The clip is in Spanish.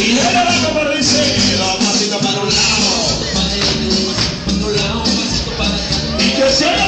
Y la para un lado. un para Y que sea